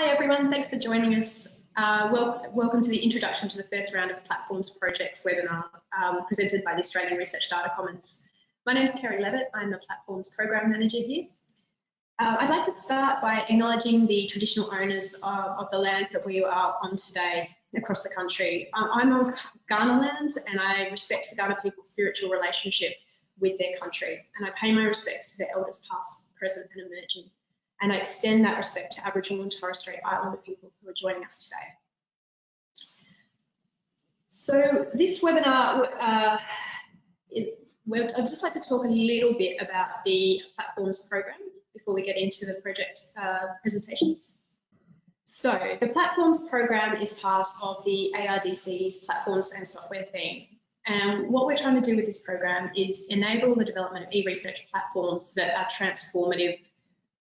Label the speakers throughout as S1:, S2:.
S1: Hi everyone, thanks for joining us. Uh, well, welcome to the introduction to the first round of Platforms Projects webinar um, presented by the Australian Research Data Commons. My name is Kerry Levitt, I'm the Platforms Program Manager here. Uh, I'd like to start by acknowledging the traditional owners of, of, the lands that we are on today across the country. Um, I'm on Kaurna land and I respect the Kaurna people's spiritual relationship with their country and I pay my respects to their elders past, present and emerging and I extend that respect to Aboriginal and Torres Strait Islander people who are joining us today. So this webinar, uh, it, I'd just like to talk a little bit about the platforms program before we get into the project uh, presentations. So the platforms program is part of the ARDC's platforms and software theme. And what we're trying to do with this program is enable the development of e-research platforms that are transformative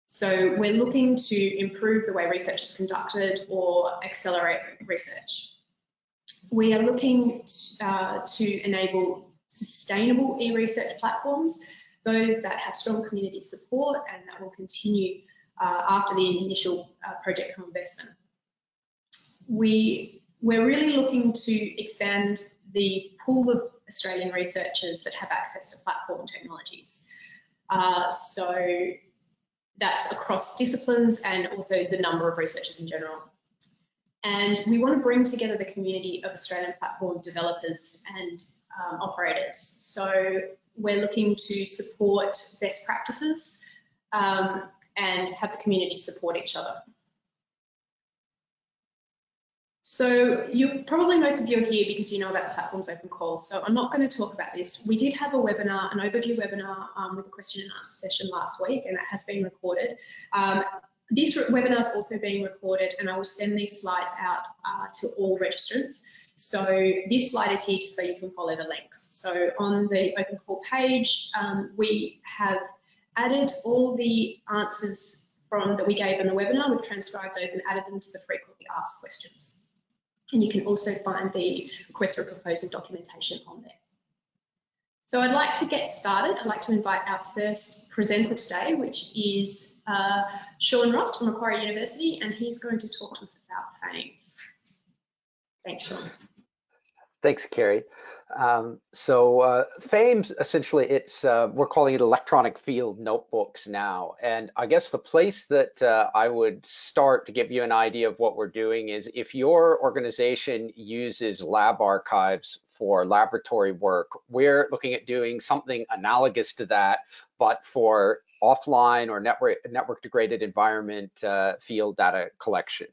S1: so we're looking to improve the way research is conducted or accelerate research. We are looking uh, to enable sustainable e-research platforms, those that have strong community support and that will continue uh, after the initial uh, project co-investment. We, we're really looking to expand the pool of Australian researchers that have access to platform technologies. Uh, so that's across disciplines and also the number of researchers in general. And we want to bring together the community of Australian platform developers and um, operators. So we're looking to support best practices um, and have the community support each other. So you probably most of you are here because you know about the platform's open call. So I'm not going to talk about this. We did have a webinar, an overview webinar um, with a question and answer session last week, and that has been recorded. Um, this webinar is also being recorded, and I will send these slides out uh, to all registrants. So this slide is here just so you can follow the links. So on the open call page, um, we have added all the answers from that we gave in the webinar. We've transcribed those and added them to the frequently asked questions. And you can also find the request for proposal documentation on there. So I'd like to get started. I'd like to invite our first presenter today, which is uh, Shawn Ross from Macquarie University, and he's going to talk to us about FAIMS. Thanks, Sean.
S2: Thanks, Kerry. Um, so uh, FAIMS, essentially, it's uh, we're calling it electronic field notebooks now. And I guess the place that uh, I would start to give you an idea of what we're doing is if your organization uses lab archives for laboratory work, we're looking at doing something analogous to that, but for offline or network network degraded environment uh, field data collection.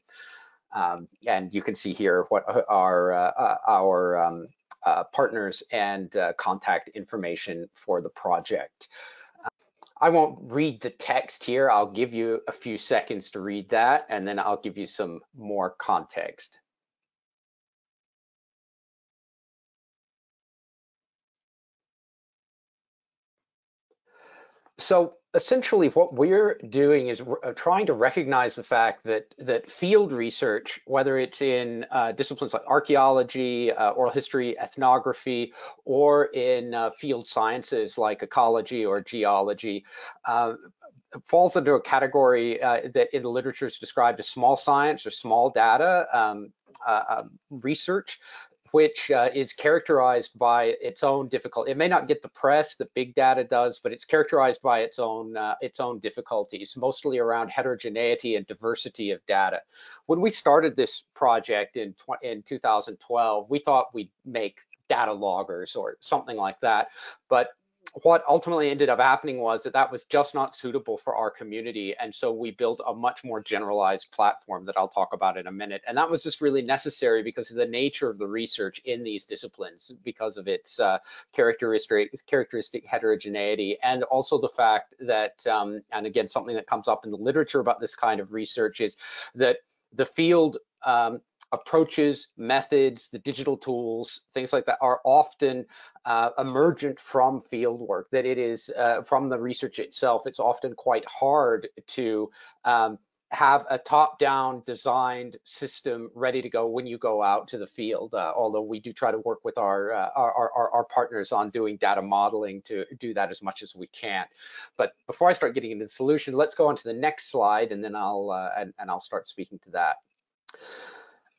S2: Um, and you can see here what our uh, our um, uh, partners and uh, contact information for the project. I won't read the text here. I'll give you a few seconds to read that, and then I'll give you some more context. So essentially what we're doing is uh, trying to recognize the fact that that field research, whether it's in uh, disciplines like archaeology, uh, oral history, ethnography, or in uh, field sciences like ecology or geology, uh, falls into a category uh, that in the literature is described as small science or small data um, um research which uh, is characterized by its own difficulty. It may not get the press that big data does, but it's characterized by its own uh, its own difficulties, mostly around heterogeneity and diversity of data. When we started this project in in 2012, we thought we'd make data loggers or something like that, but what ultimately ended up happening was that that was just not suitable for our community. And so we built a much more generalized platform that I'll talk about in a minute. And that was just really necessary because of the nature of the research in these disciplines, because of its uh, characteristic, characteristic heterogeneity, and also the fact that, um, and again, something that comes up in the literature about this kind of research is that the field um, approaches, methods, the digital tools, things like that are often uh, emergent from field work, that it is uh, from the research itself, it's often quite hard to um, have a top-down designed system ready to go when you go out to the field. Uh, although we do try to work with our, uh, our, our, our partners on doing data modeling to do that as much as we can. But before I start getting into the solution, let's go on to the next slide, and then I'll uh, and, and I'll start speaking to that.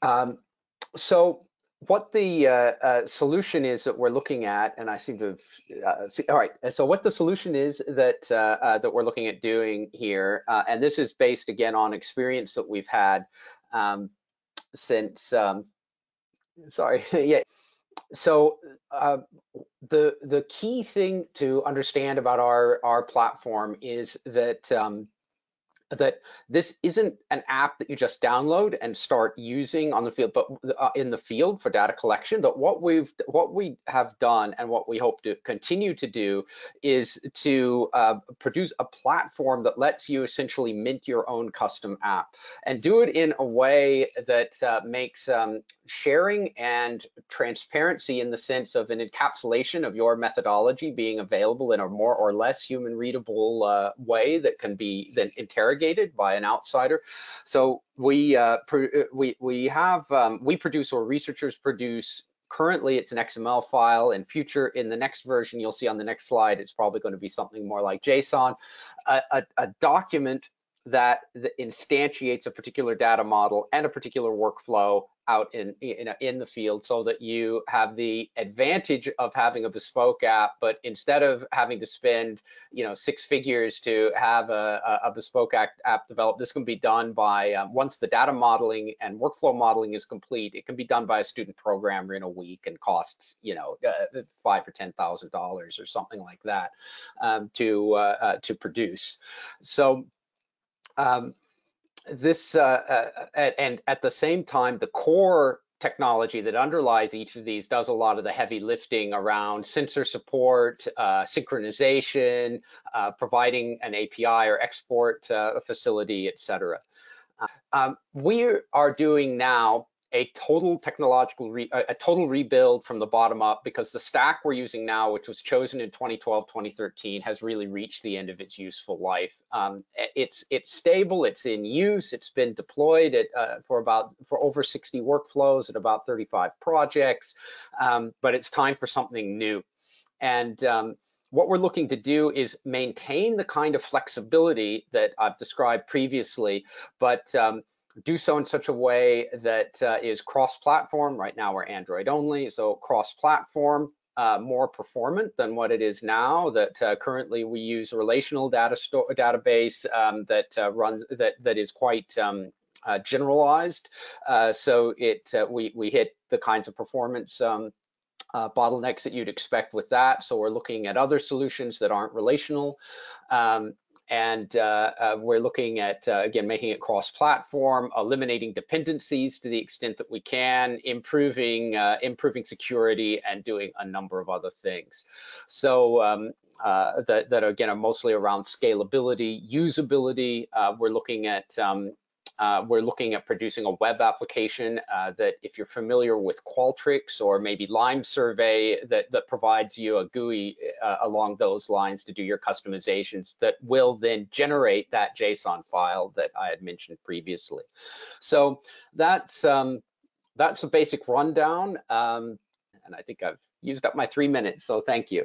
S2: Um, so what the uh, uh, solution is that we're looking at, and I seem to have, uh, see, all right, so what the solution is that uh, uh, that we're looking at doing here, uh, and this is based again on experience that we've had um, since, um, sorry, yeah. So the the key thing to understand about our our platform is that um, that this isn't an app that you just download and start using on the field, but uh, in the field for data collection. But what we've what we have done and what we hope to continue to do is to uh, produce a platform that lets you essentially mint your own custom app and do it in a way that uh, makes um, sharing and transparency in the sense of an encapsulation of your methodology being available in a more or less human readable uh, way that can be then interrogated by an outsider. So we uh, uh, we we have um, we produce or researchers produce currently it's an XML file in future in the next version you'll see on the next slide it's probably going to be something more like JSON a, a, a document that instantiates a particular data model and a particular workflow out in, in in the field so that you have the advantage of having a bespoke app but instead of having to spend you know six figures to have a, a bespoke app, developed this can be done by um, once the data modeling and workflow modeling is complete it can be done by a student programmer in a week and costs you know uh, five or ten thousand dollars or something like that um, to uh, uh, to produce. So um, this uh, uh, and at the same time, the core technology that underlies each of these does a lot of the heavy lifting around sensor support, uh, synchronization, uh, providing an API or export uh, facility, et cetera. Um, we are doing now a total technological re, a, total rebuild from the bottom up because the stack we're using now, which was chosen in 2012, 2013, has really reached the end of its useful life. Um, it's it's stable, it's in use, it's been deployed at, uh, for about for over 60 workflows at about 35 projects, um, but it's time for something new. And um, what we're looking to do is maintain the kind of flexibility that I've described previously, but um, do so in such a way that uh, is cross-platform. Right now we're Android only, so cross-platform, uh, more performant than what it is now. That uh, currently we use a relational data store database um, that uh, runs that that is quite um, uh, generalized. Uh, so it we we hit the kinds of performance um, bottlenecks that you'd expect with that. So we're looking at other solutions that aren't relational. Um, and uh, uh, we're looking at uh, again making it cross-platform, eliminating dependencies to the extent that we can, improving uh, improving security, and doing a number of other things. So um, uh, that, that again are mostly around scalability, usability. Uh, we're looking at um, uh, we're looking at producing a web application uh, that if you're familiar with Qualtrics or maybe Lime Survey that, that provides you a GUI uh, along those lines to do your customizations that will then generate that JSON file that I had mentioned previously. So that's, um, that's a basic rundown. Um, and I think I've used up my three minutes, so thank you.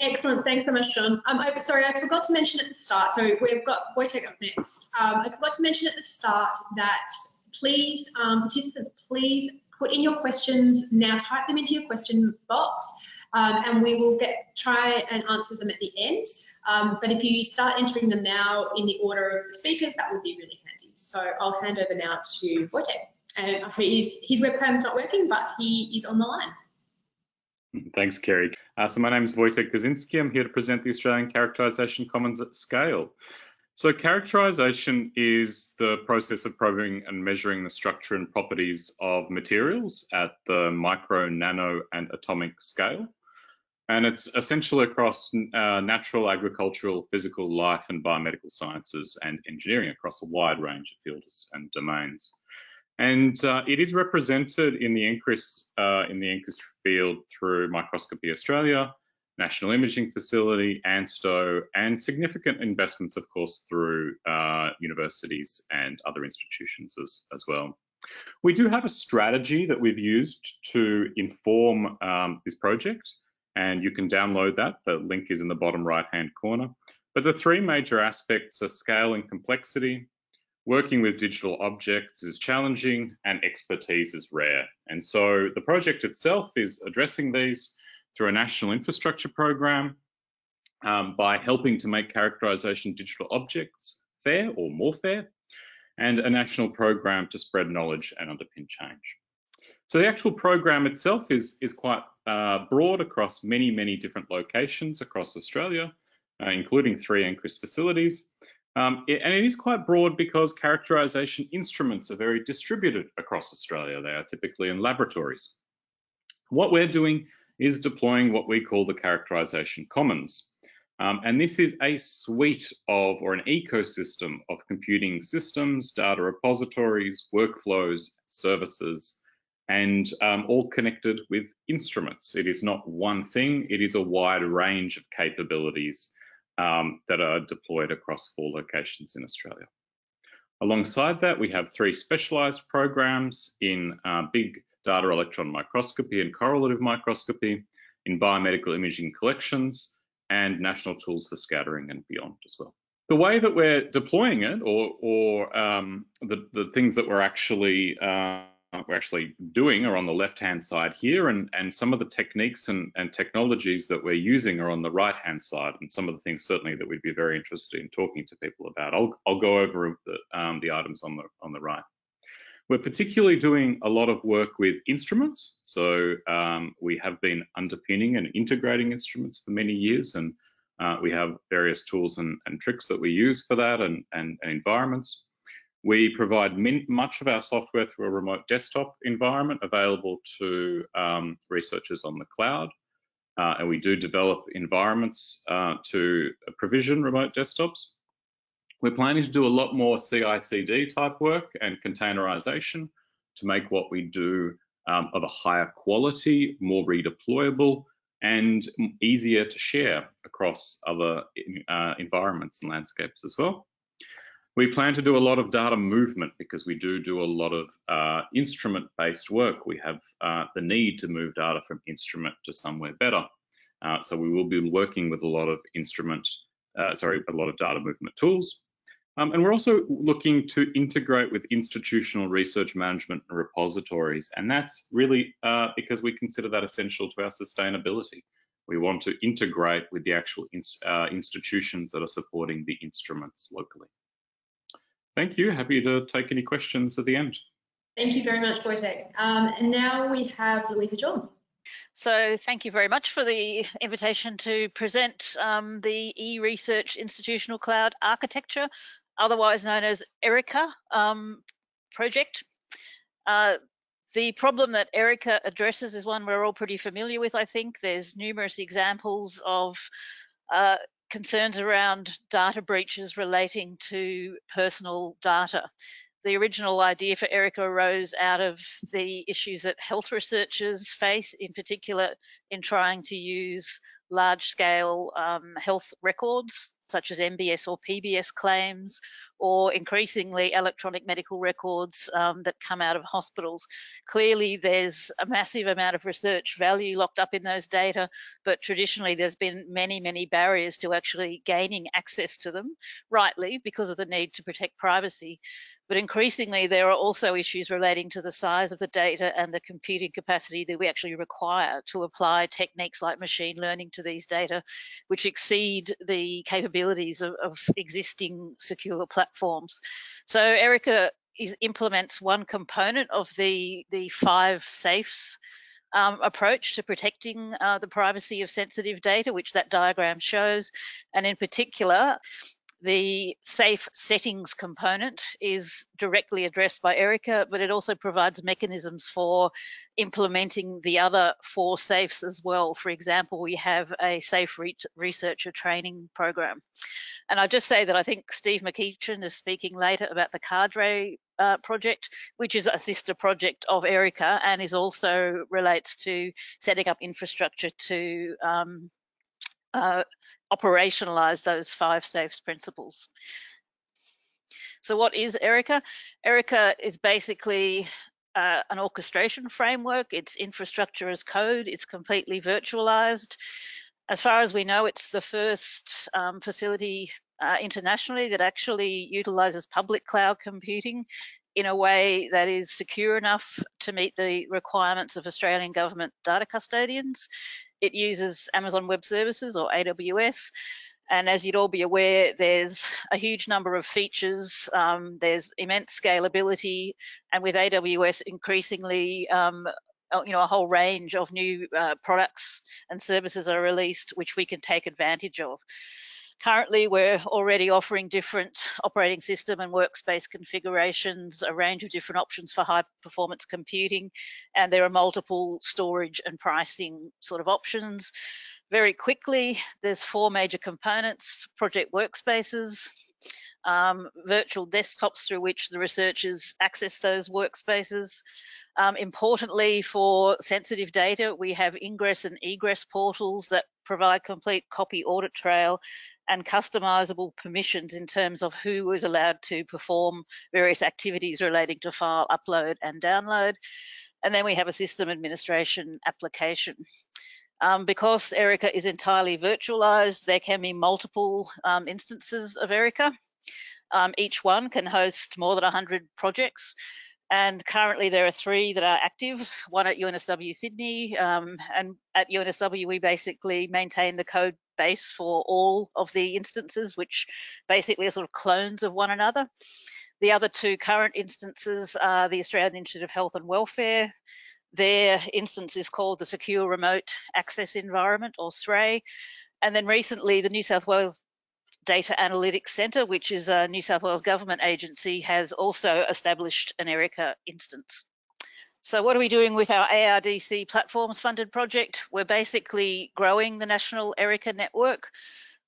S1: Excellent. Thanks so much, John. Um, I, sorry, I forgot to mention at the start. So we've got Wojtek up next. Um, I forgot to mention at the start that please, um, participants, please put in your questions now. Type them into your question box, um, and we will get try and answer them at the end. Um, but if you start entering them now in the order of the speakers, that would be really handy. So I'll hand over now to Wojtek. And his, his webcam's not working, but he is on the line.
S3: Thanks, Kerry. Uh, so my name is Wojtek Goscinski. I'm here to present the Australian Characterization Commons at scale. So characterization is the process of probing and measuring the structure and properties of materials at the micro, nano, and atomic scale. And it's essential across uh, natural, agricultural, physical, life, and biomedical sciences and engineering across a wide range of fields and domains. And uh, it is represented in the NCRIS, uh, in the field through Microscopy Australia, National Imaging Facility, ANSTO, and significant investments, of course, through uh, universities and other institutions as, as well. We do have a strategy that we've used to inform um, this project, and you can download that. The link is in the bottom right-hand corner. But the three major aspects are scale and complexity, working with digital objects is challenging, and expertise is rare. And so the project itself is addressing these through a national infrastructure program um, by helping to make characterization digital objects fair or more fair, and a national program to spread knowledge and underpin change. So the actual program itself is, is quite uh, broad across many, many different locations across Australia, uh, including three NCRIS facilities. Um, it, and it is quite broad because characterization instruments are very distributed across Australia. They are typically in laboratories. What we're doing is deploying what we call the characterization commons. Um, and this is a suite of, or an ecosystem of computing systems, data repositories, workflows, services, and um, all connected with instruments. It is not one thing, it is a wide range of capabilities um, that are deployed across four locations in Australia. Alongside that, we have three specialized programs in uh, big data electron microscopy and correlative microscopy, in biomedical imaging collections, and national tools for scattering and beyond as well. The way that we're deploying it, or, or um, the, the things that we're actually uh, we're actually doing are on the left-hand side here, and, and some of the techniques and, and technologies that we're using are on the right-hand side, and some of the things certainly that we'd be very interested in talking to people about. I'll, I'll go over the, um, the items on the, on the right. We're particularly doing a lot of work with instruments. So um, we have been underpinning and integrating instruments for many years, and uh, we have various tools and, and, tricks that we use for that and, and, and environments. We provide much of our software through a remote desktop environment available to um, researchers on the cloud. Uh, and we do develop environments uh, to provision remote desktops. We're planning to do a lot more CI/CD type work and containerization to make what we do um, of a higher quality, more redeployable, and easier to share across other uh, environments and landscapes as well. We plan to do a lot of data movement because we do do a lot of uh, instrument-based work. We have uh, the need to move data from instrument to somewhere better. Uh, so we will be working with a lot of instrument, uh, sorry, a lot of data movement tools. Um, and we're also looking to integrate with institutional research management and repositories. And that's really uh, because we consider that essential to our sustainability. We want to integrate with the actual uh, institutions that are supporting the instruments locally. Thank you. Happy to take any questions at the end.
S1: Thank you very much, Wojtek. Um, and now we have Louisa Jorm.
S4: So thank you very much for the invitation to present um, the eResearch Institutional Cloud Architecture otherwise known as ERICA um, project. Uh, the problem that ERICA addresses is one we're all pretty familiar with, I think. There's numerous examples of uh, concerns around data breaches relating to personal data. The original idea for ERICA arose out of the issues that health researchers face, in particular in trying to use large scale um, health records such as MBS or PBS claims or increasingly electronic medical records um, that come out of hospitals. Clearly, there's a massive amount of research value locked up in those data, but traditionally there's been many, many barriers to actually gaining access to them, rightly, because of the need to protect privacy. But increasingly, there are also issues relating to the size of the data and the computing capacity that we actually require to apply techniques like machine learning to these data, which exceed the capabilities of, of existing secure platforms. So ERICA is, implements one component of the, the five safes um, approach to protecting uh, the privacy of sensitive data, which that diagram shows. And in particular, the safe settings component is directly addressed by ERICA, but it also provides mechanisms for implementing the other four safes as well. For example, we have a safe re researcher training program. And I just say that I think Steve McEachern is speaking later about the Cadre uh, project, which is a sister project of ERICA and is also relates to setting up infrastructure to um, uh, operationalize those five SAFES principles. So what is Erica? Erica is basically uh, an orchestration framework. It's infrastructure as code. It's completely virtualized. As far as we know, it's the first um, facility uh, internationally that actually utilizes public cloud computing in a way that is secure enough to meet the requirements of Australian government data custodians. It uses Amazon Web Services or AWS. And as you'd all be aware, there's a huge number of features. Um, there's immense scalability, and with AWS, increasingly, um, you know, a whole range of new uh, products and services are released, which we can take advantage of. Currently, we're already offering different operating system and workspace configurations, a range of different options for high performance computing, and there are multiple storage and pricing sort of options. Very quickly, there's four major components, project workspaces, um, virtual desktops through which the researchers access those workspaces. Um, importantly, for sensitive data, we have ingress and egress portals that provide complete copy audit trail and customizable permissions in terms of who is allowed to perform various activities relating to file upload and download. And then we have a system administration application. Um, because Erica is entirely virtualized, there can be multiple um, instances of Erica. Um, each one can host more than 100 projects. And currently there are three that are active, one at UNSW Sydney. Um, and at UNSW, we basically maintain the code base for all of the instances, which basically are sort of clones of one another. The other two current instances are the Australian Institute of Health and Welfare. Their instance is called the Secure Remote Access Environment, or SRAE. And then recently, the New South Wales Data Analytics Centre, which is a New South Wales government agency, has also established an Erica instance. So what are we doing with our ARDC platforms funded project? We're basically growing the national Erica network.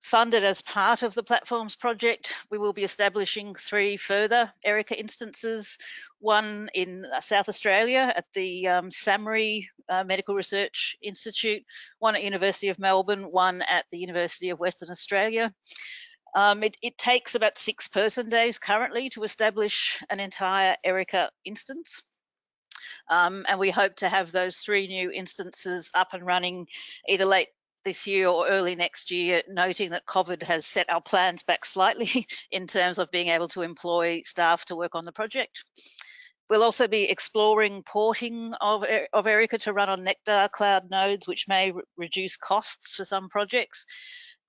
S4: Funded as part of the platforms project, we will be establishing three further Erica instances, one in South Australia at the um, SAHMRI uh, Medical Research Institute, one at University of Melbourne, one at the University of Western Australia. Um, it, it, takes about six person days currently to establish an entire Erica instance. Um, and we hope to have those three new instances up and running either late this year or early next year, noting that COVID has set our plans back slightly in terms of being able to employ staff to work on the project. We'll also be exploring porting of, of Erica to run on Nectar cloud nodes, which may re reduce costs for some projects.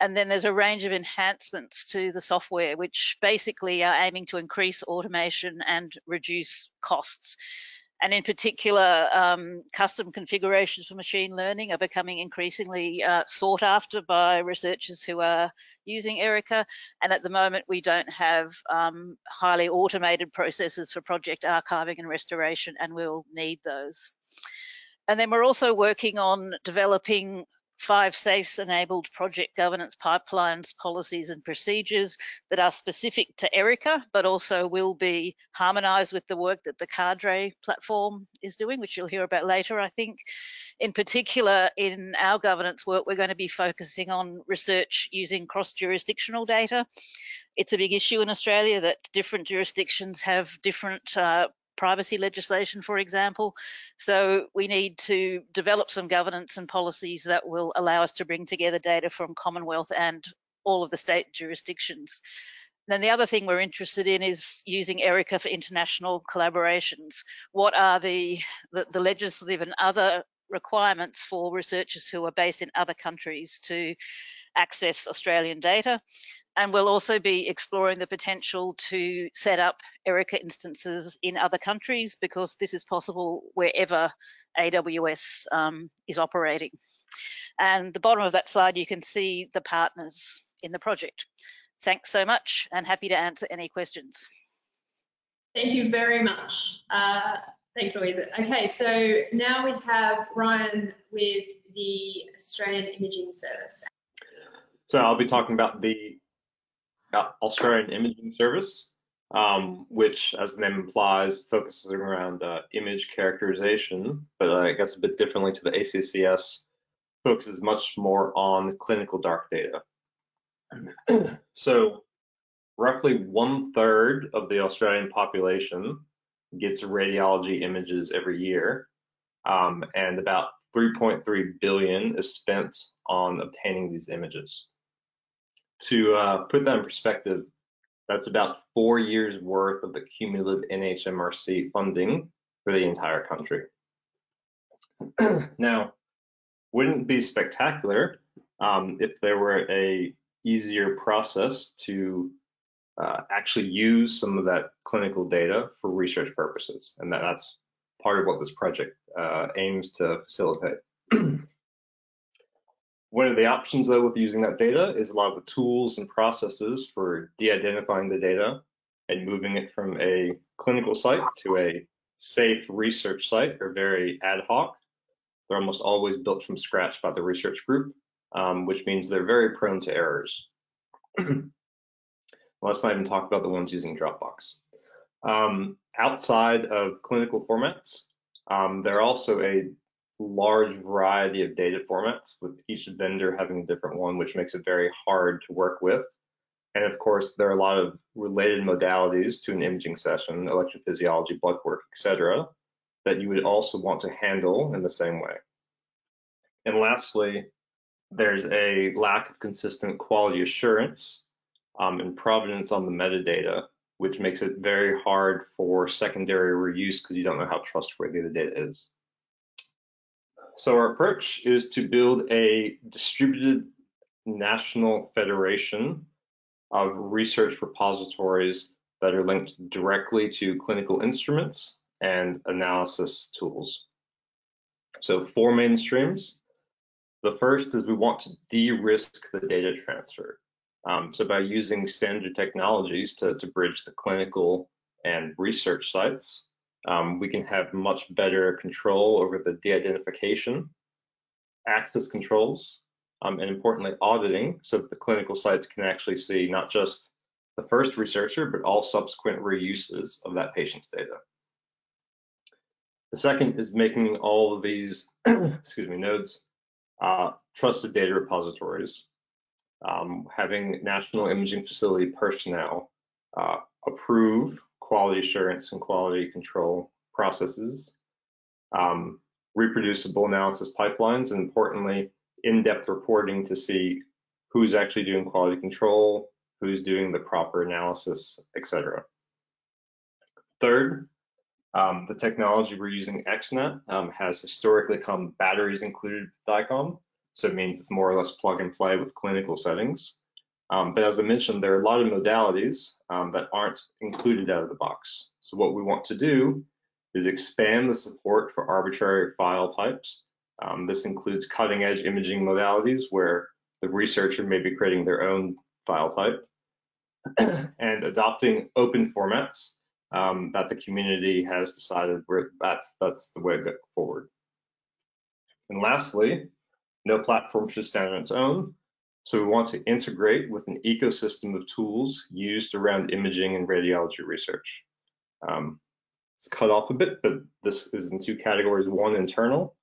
S4: And then there's a range of enhancements to the software, which basically are aiming to increase automation and reduce costs. And in particular, um, custom configurations for machine learning are becoming increasingly uh, sought after by researchers who are using Erica. And at the moment, we don't have um, highly automated processes for project archiving and restoration, and we'll need those. And then we're also working on developing five SAFES enabled project governance pipelines, policies and procedures that are specific to Erica, but also will be harmonized with the work that the Cadre platform is doing, which you'll hear about later, I think. In particular, in our governance work, we're going to be focusing on research using cross-jurisdictional data. It's a big issue in Australia that different jurisdictions have different uh, privacy legislation, for example. So we need to develop some governance and policies that will allow us to bring together data from Commonwealth and all of the state jurisdictions. Then the other thing we're interested in is using Erica for international collaborations. What are the, the, the legislative and other requirements for researchers who are based in other countries to access Australian data? And we'll also be exploring the potential to set up Erica instances in other countries because this is possible wherever AWS um, is operating. And the bottom of that slide, you can see the partners in the project. Thanks so much and happy to answer any questions.
S1: Thank you very much. Uh, thanks, Louisa. Okay, so now we have Ryan with the Australian Imaging Service.
S5: So I'll be talking about the Australian Imaging Service, um, which, as the name implies, focuses around uh, image characterization, but uh, I guess a bit differently to the ACCS focuses much more on clinical dark data. so roughly one third of the Australian population gets radiology images every year, um, and about 3.3 billion is spent on obtaining these images. To uh, put that in perspective, that's about four years worth of the cumulative NHMRC funding for the entire country. now, wouldn't be spectacular um, if there were a easier process to uh, actually use some of that clinical data for research purposes, and that, that's part of what this project uh, aims to facilitate. One of the options though with using that data is a lot of the tools and processes for de-identifying the data and moving it from a clinical site to a safe research site are very ad hoc. They're almost always built from scratch by the research group, um, which means they're very prone to errors. Let's not even talk about the ones using Dropbox. Um, outside of clinical formats, um, there are also a large variety of data formats with each vendor having a different one, which makes it very hard to work with. And of course, there are a lot of related modalities to an imaging session, electrophysiology, blood work, etc., that you would also want to handle in the same way. And lastly, there's a lack of consistent quality assurance um, and provenance on the metadata, which makes it very hard for secondary reuse because you don't know how trustworthy the data is. So our approach is to build a distributed national federation of research repositories that are linked directly to clinical instruments and analysis tools. So four main streams. The first is we want to de-risk the data transfer. Um, so by using standard technologies to, to bridge the clinical and research sites, um, we can have much better control over the de-identification, access controls, um, and importantly, auditing so that the clinical sites can actually see not just the first researcher, but all subsequent reuses of that patient's data. The second is making all of these, excuse me, nodes uh, trusted data repositories, um, having National Imaging Facility personnel uh, approve quality assurance and quality control processes, um, reproducible analysis pipelines, and importantly, in-depth reporting to see who's actually doing quality control, who's doing the proper analysis, etc. Third, um, the technology we're using, XNAT, um, has historically come batteries included with DICOM, so it means it's more or less plug and play with clinical settings. Um, but as I mentioned, there are a lot of modalities um, that aren't included out of the box. So what we want to do is expand the support for arbitrary file types. Um, this includes cutting edge imaging modalities where the researcher may be creating their own file type and adopting open formats um, that the community has decided where that's, that's the way forward. And lastly, no platform should stand on its own. So we want to integrate with an ecosystem of tools used around imaging and radiology research. Um, it's cut off a bit, but this is in two categories. One, internal,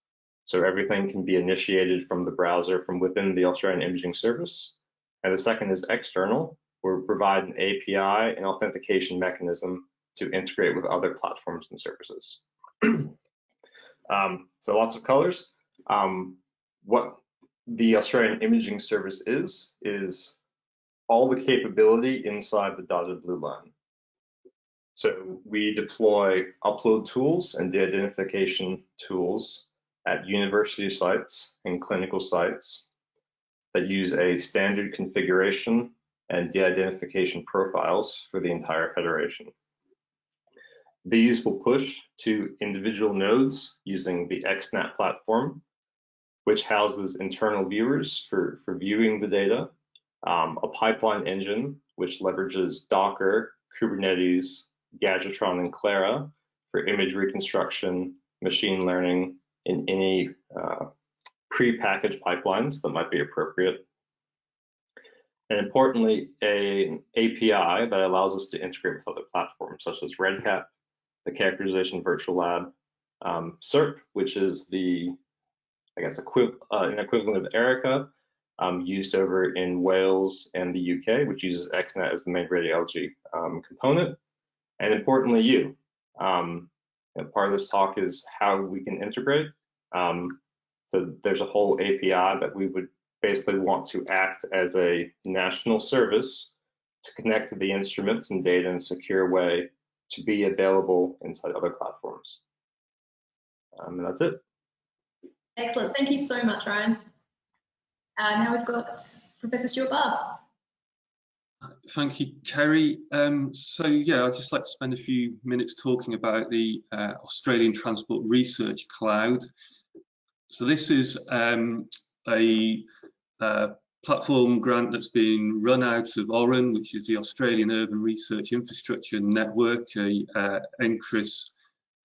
S5: so everything can be initiated from the browser from within the Australian Imaging Service. And the second is external, where we provide an API and authentication mechanism to integrate with other platforms and services. um, so lots of colors. Um, what the Australian Imaging Service is, is all the capability inside the dotted blue line. So we deploy upload tools and de-identification tools at university sites and clinical sites that use a standard configuration and de-identification profiles for the entire federation. These will push to individual nodes using the XNAT platform which houses internal viewers for, for viewing the data, um, a pipeline engine, which leverages Docker, Kubernetes, Gadgetron, and Clara for image reconstruction, machine learning, in any uh, pre-packaged pipelines that might be appropriate. And importantly, a, an API that allows us to integrate with other platforms such as REDCap, the Characterization Virtual Lab, um, SERP, which is the I guess, equi uh, an equivalent of Erica um, used over in Wales and the UK, which uses XNAT as the main radiology um, component. And importantly, you. Um, part of this talk is how we can integrate. Um, so there's a whole API that we would basically want to act as a national service to connect to the instruments and data in a secure way to be available inside other platforms. Um, and that's it.
S1: Excellent. Thank you so much, Ryan. Uh, now we've got Professor Stuart Barr.
S6: Thank you, Kerry. Um, so yeah, I'd just like to spend a few minutes talking about the uh, Australian Transport Research Cloud. So this is um, a uh, platform grant that's been run out of AURIN, which is the Australian Urban Research Infrastructure Network, a uh, NCRIS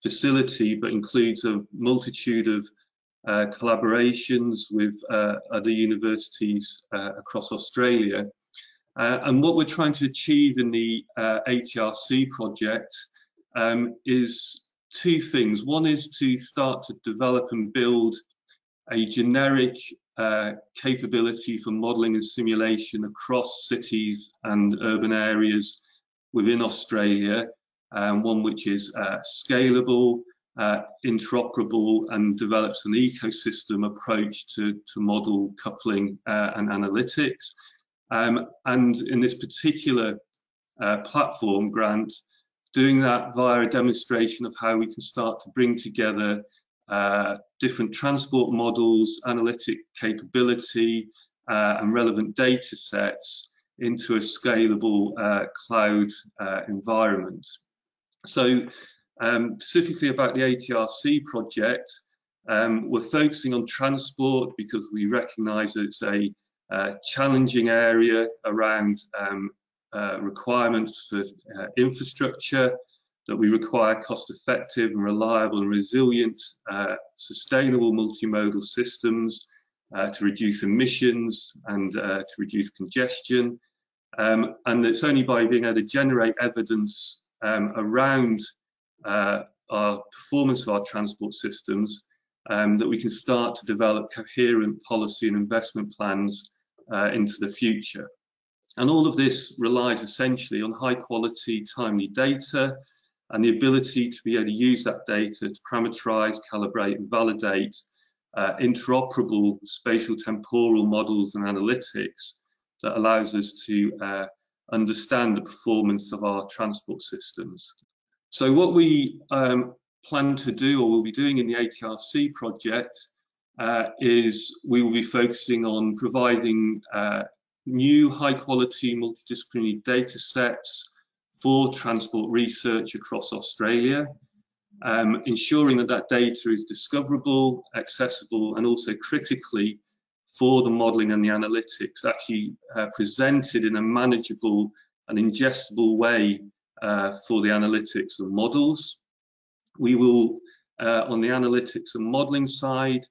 S6: facility, but includes a multitude of uh, collaborations with uh, other universities uh, across Australia. Uh, and what we're trying to achieve in the uh, ATRC project um, is two things. One is to start to develop and build a generic uh, capability for modelling and simulation across cities and urban areas within Australia, um, one which is uh, scalable, uh, interoperable and develops an ecosystem approach to, to model coupling uh, and analytics. Um, and in this particular uh, platform grant, doing that via a demonstration of how we can start to bring together uh, different transport models, analytic capability, uh, and relevant data sets into a scalable uh, cloud environment. So um, specifically about the ATRC project, um, we're focusing on transport because we recognize that it's a uh, challenging area around um, uh, requirements for uh, infrastructure, that we require cost-effective and reliable and resilient, uh, sustainable multimodal systems uh, to reduce emissions and uh, to reduce congestion. Um, and it's only by being able to generate evidence um, around our performance of our transport systems um, that we can start to develop coherent policy and investment plans uh, into the future. And all of this relies essentially on high quality, timely data and the ability to be able to use that data to parameterize, calibrate and validate uh, interoperable spatial temporal models and analytics that allows us to uh, understand the performance of our transport systems. So what we um, plan to do or will be doing in the ATRC project uh, is we will be focusing on providing uh, new high quality multidisciplinary data sets for transport research across Australia, um, ensuring that that data is discoverable, accessible, and also critically for the modelling and the analytics actually uh, presented in a manageable and ingestible way uh, for the analytics and models. We will, uh, on the analytics and modelling side,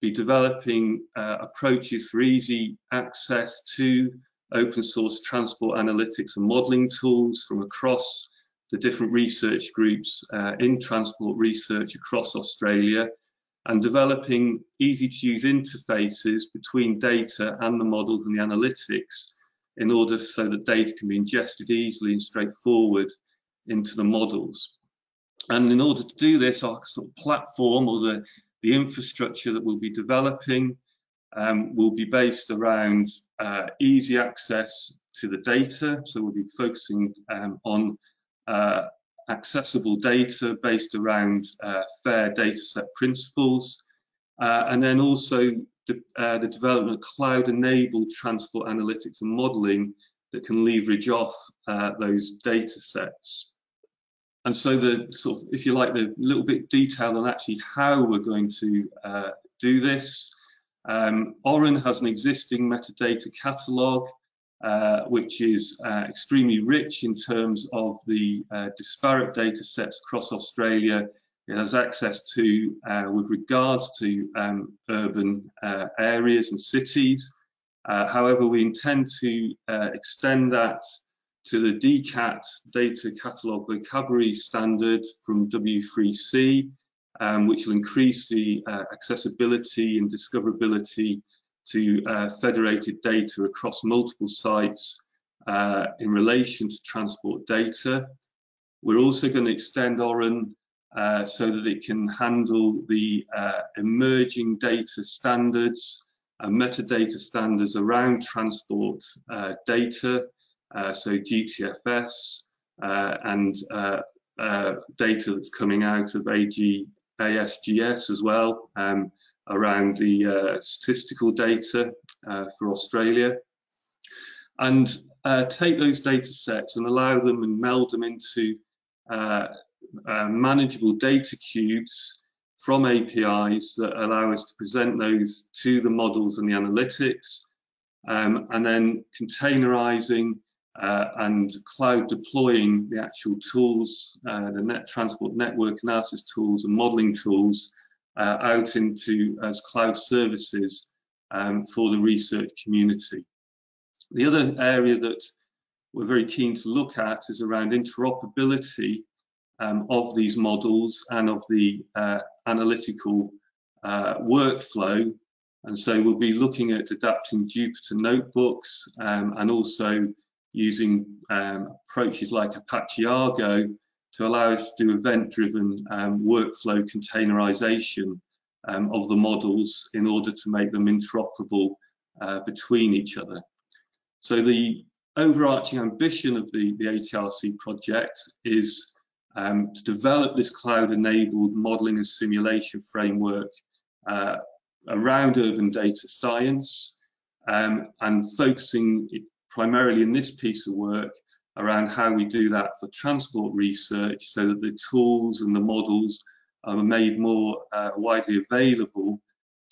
S6: be developing uh, approaches for easy access to open source transport analytics and modeling tools from across the different research groups uh, in transport research across Australia and developing easy to use interfaces between data and the models and the analytics in order so that data can be ingested easily and straightforward into the models. And in order to do this, our sort of platform or the, the infrastructure that we'll be developing um, will be based around uh, easy access to the data. So we'll be focusing um, on uh, accessible data based around uh, fair data set principles. Uh, and then also the, uh, the development of cloud-enabled transport analytics and modeling that can leverage off uh, those data sets. And so the sort of, if you like, the little bit detail on actually how we're going to uh, do this. Um, AURIN has an existing metadata catalog, uh, which is uh, extremely rich in terms of the uh, disparate data sets across Australia. It has access to, uh, with regards to um, urban uh, areas and cities. however, we intend to extend that to the DCAT data catalog vocabulary standard from W3C um, which will increase the uh, accessibility and discoverability to uh, federated data across multiple sites uh, in relation to transport data. We're also going to extend AURIN uh, so that it can handle the uh, emerging data standards and metadata standards around transport uh, data, uh, so GTFS and data that's coming out of AG, ASGS as well um, around the statistical data for Australia. And uh, take those data sets and allow them and meld them into uh, manageable data cubes from APIs that allow us to present those to the models and the analytics, um, and then containerizing uh, and cloud deploying the actual tools, uh, the net transport network analysis tools and modeling tools uh, out into as cloud services um, for the research community. The other area that we're very keen to look at is around interoperability um, of these models and of the uh, analytical uh, workflow. And so we'll be looking at adapting Jupyter notebooks um, and also using um, approaches like Apache Argo to allow us to do event-driven um, workflow containerization um, of the models in order to make them interoperable uh, between each other. So the overarching ambition of the, the ATRC project is um, to develop this cloud-enabled modeling and simulation framework uh, around urban data science um, and focusing primarily in this piece of work around how we do that for transport research so that the tools and the models are made more uh, widely available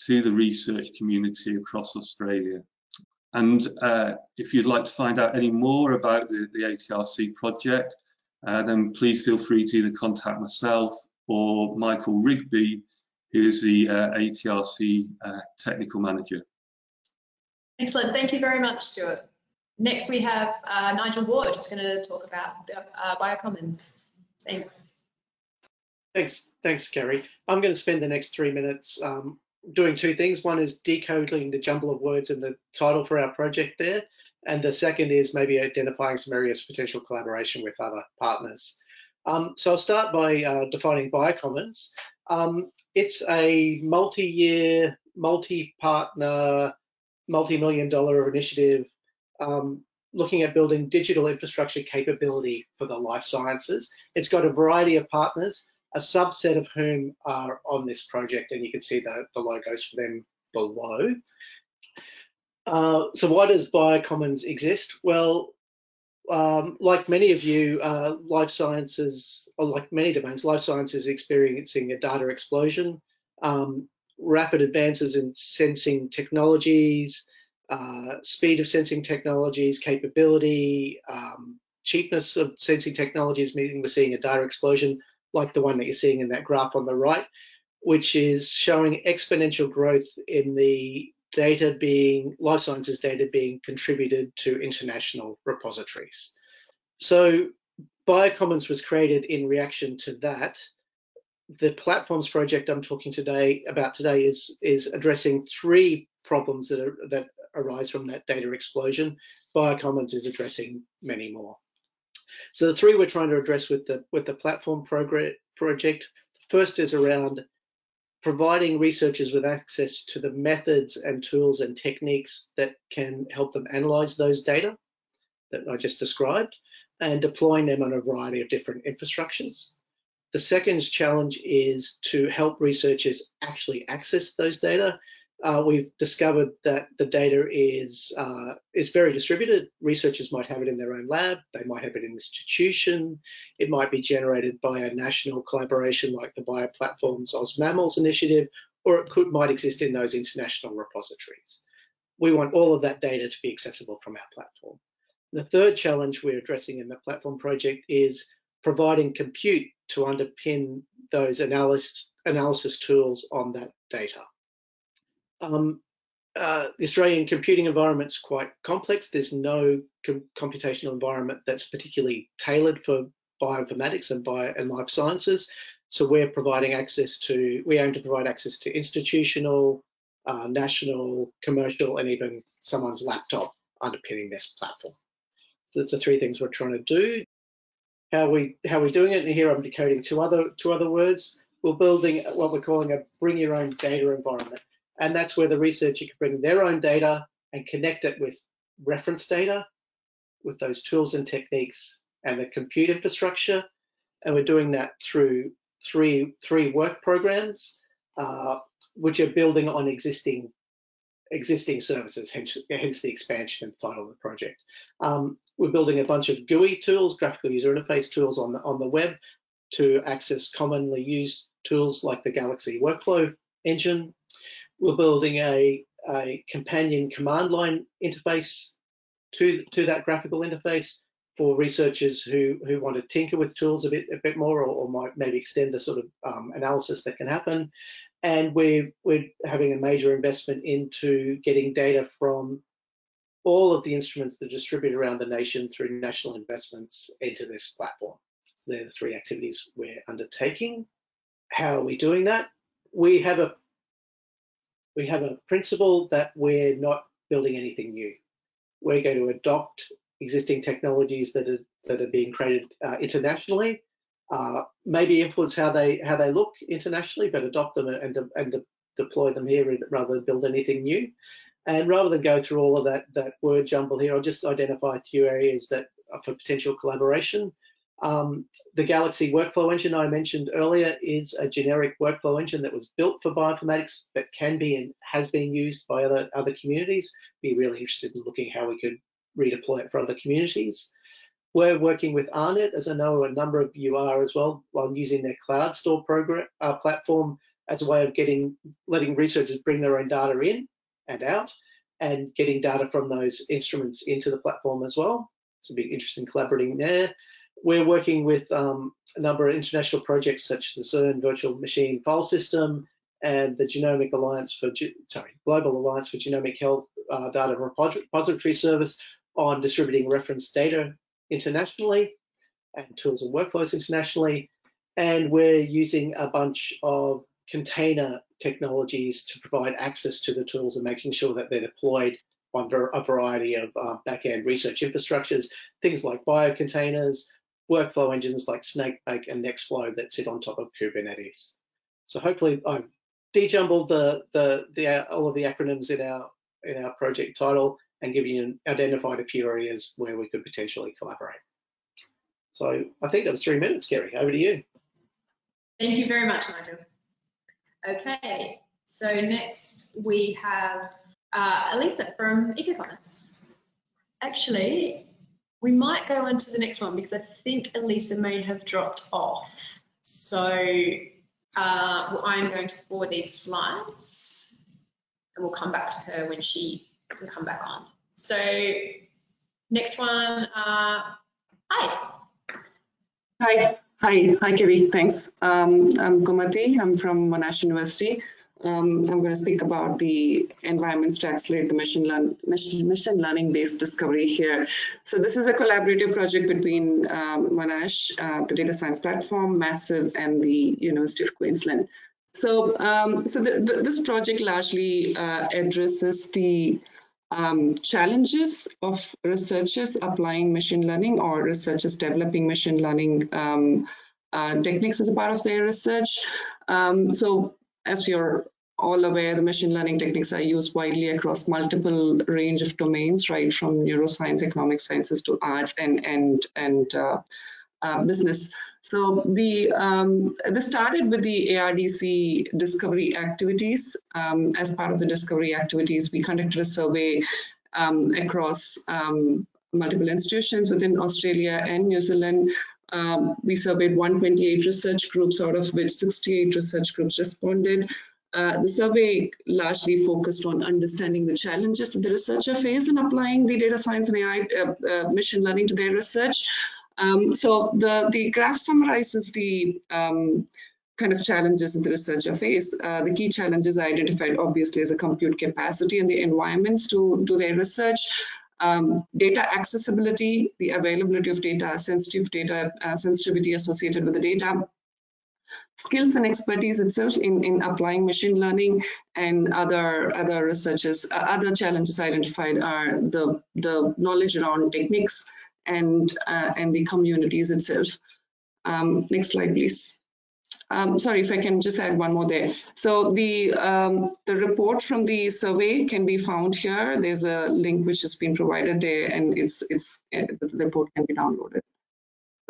S6: to the research community across Australia. And uh, if you'd like to find out any more about the, the ATRC project, uh, then please feel free to either contact myself or Michael Rigby, who is the uh, ATRC uh, technical manager.
S1: Excellent. Thank you very much, Stuart. Next, we have uh, Nigel Ward, who's going to talk about uh, Biocommons. Thanks.
S7: Thanks, thanks, Kerry. I'm going to spend the next three minutes um, doing two things. One is decoding the jumble of words in the title for our project there. And the second is maybe identifying some areas of potential collaboration with other partners. Um, so I'll start by uh, defining Biocommons. Um, it's a multi-year, multi-partner, multi-million dollar initiative um, looking at building digital infrastructure capability for the life sciences. It's got a variety of partners a subset of whom are on this project, and you can see the, the logos for them below. Uh, so why does Biocommons exist? Well, um, like many of you, uh, life sciences, or like many domains, life sciences is experiencing a data explosion, um, rapid advances in sensing technologies, uh, speed of sensing technologies, capability, um, cheapness of sensing technologies, meaning we're seeing a data explosion like the one that you're seeing in that graph on the right, which is showing exponential growth in the data being, life sciences data being contributed to international repositories. So Biocommons was created in reaction to that. The platforms project I'm talking today about today is, is addressing three problems that, are, that arise from that data explosion. Biocommons is addressing many more. So the three we're trying to address with the with the platform project. First is around providing researchers with access to the methods and tools and techniques that can help them analyze those data that I just described and deploying them on a variety of different infrastructures. The second challenge is to help researchers actually access those data uh, we've discovered that the data is uh, is very distributed. Researchers might have it in their own lab, they might have it in an institution, it might be generated by a national collaboration like the Bioplatforms OzMammals initiative, or it could might exist in those international repositories. We want all of that data to be accessible from our platform. The third challenge we're addressing in the platform project is providing compute to underpin those analysis, analysis tools on that data. Um, uh, the Australian computing environment is quite complex. There's no com computational environment that's particularly tailored for bioinformatics and bio and life sciences. so we're providing access to, we aim to provide access to institutional, uh, national, commercial, and even someone's laptop underpinning this platform. That's the three things we're trying to do. How we how we're doing it, and here I'm decoding two other two other words. We're building what we're calling a bring your own data environment, and that's where the researcher can bring their own data and connect it with reference data, with those tools and techniques and the compute infrastructure, and we're doing that through three three work programs, uh, which are building on existing existing services, hence, hence the expansion and the title of the project. Um, we're building a bunch of GUI tools, graphical user interface tools on the, on the web to access commonly used tools like the Galaxy workflow engine. We're building a, a companion command line interface to, to that graphical interface for researchers who, who want to tinker with tools a bit a bit more or, or might maybe extend the sort of um, analysis that can happen and we're, we're having a major investment into getting data from all of the instruments that distribute around the nation through national investments into this platform. So they're the three activities we're undertaking. How are we doing that? We have a we have a principle that we're not building anything new. We're going to adopt existing technologies that are that are being created uh, internationally uh, maybe influence how they how they look internationally, but adopt them and and de deploy them here rather than build anything new. And rather than go through all of that that word jumble here, I'll just identify a few areas that for potential collaboration. Um, the Galaxy workflow engine I mentioned earlier is a generic workflow engine that was built for bioinformatics, but can be and has been used by other other communities. Be really interested in looking how we could redeploy it for other communities. We're working with AARNet, as I know a number of you are as well, while using their CloudStor program uh, platform as a way of getting letting researchers bring their own data in and out, and getting data from those instruments into the platform as well. It's a big interest in collaborating there. We're working with um, a number of international projects such as the CERN Virtual Machine File System and the Genomic Alliance for sorry Global Alliance for Genomic Health uh, Data Repository Service on distributing reference data internationally and tools and workflows internationally. And we're using a bunch of container technologies to provide access to the tools and making sure that they're deployed on a variety of uh, back-end research infrastructures, things like biocontainers, workflow engines like Snakemake and Nextflow that sit on top of Kubernetes. So hopefully I've dejumbled the, the, the, all of the acronyms in our, in our project title and give you an identified a few areas where we could potentially collaborate. So I think that was three minutes, Kerry. Over to you.
S1: Thank you very much, Nigel. Okay, so next we have uh, Elisa from EcoCommons.
S8: Actually, we might go on to the next one because I think Elisa may have dropped off. So uh, I'm going to forward these slides and we'll come back to her when she can come back on. So next one, uh, hi.
S9: Hi, hi, hi, Kerry. Thanks. Um, I'm Komathy, I'm from Monash University. Um, I'm going to speak about the environments to accelerate the machine, learn, machine, machine learning based discovery here. So this is a collaborative project between um, Monash, uh, the data science platform, Massive, and the University of Queensland. So, um, so the, the, this project largely uh, addresses the um, challenges of researchers applying machine learning or researchers developing machine learning um, uh, techniques as a part of their research. Um, so as are all aware, the machine learning techniques are used widely across multiple range of domains, right from neuroscience, economic sciences to arts and and and uh, uh, business. So the um, this started with the ARDC discovery activities. Um, as part of the discovery activities, we conducted a survey um, across um, multiple institutions within Australia and New Zealand. Um, we surveyed 128 research groups, out of which 68 research groups responded. Uh, the survey largely focused on understanding the challenges that the researcher face in applying the data science and AI uh, uh, machine learning to their research. Um, so the, the graph summarizes the um, kind of challenges that the researcher face. Uh, the key challenges identified obviously as a compute capacity and the environments to do their research. Um, data accessibility, the availability of data, sensitive data, uh, sensitivity associated with the data, skills and expertise itself in, in applying machine learning and other other researches, uh, other challenges identified are the, the knowledge around techniques and, uh, and the communities itself. Um, next slide, please. Um, sorry, if I can just add one more there. So the um, the report from the survey can be found here. There's a link which has been provided there, and it's it's uh, the report can be downloaded.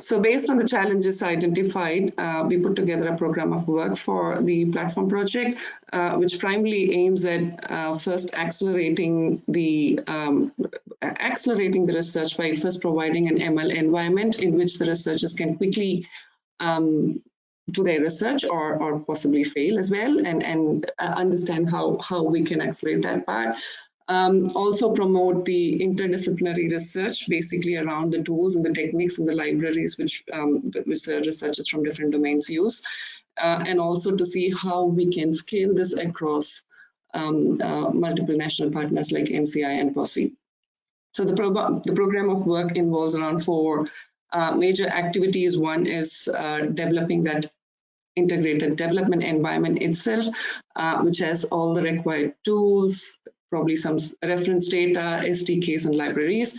S9: So based on the challenges identified, uh, we put together a program of work for the platform project, uh, which primarily aims at uh, first accelerating the um, accelerating the research by first providing an ML environment in which the researchers can quickly um, do their research or, or possibly fail as well and, and uh, understand how, how we can accelerate that part. Um, also promote the interdisciplinary research basically around the tools and the techniques and the libraries which, um, researchers from different domains use. Uh, and also to see how we can scale this across um, uh, multiple national partners like NCI and Pawsey. So the, pro the program of work involves around four uh, major activities. One is uh, developing that integrated development environment itself, uh, which has all the required tools, probably some reference data, SDKs, and libraries.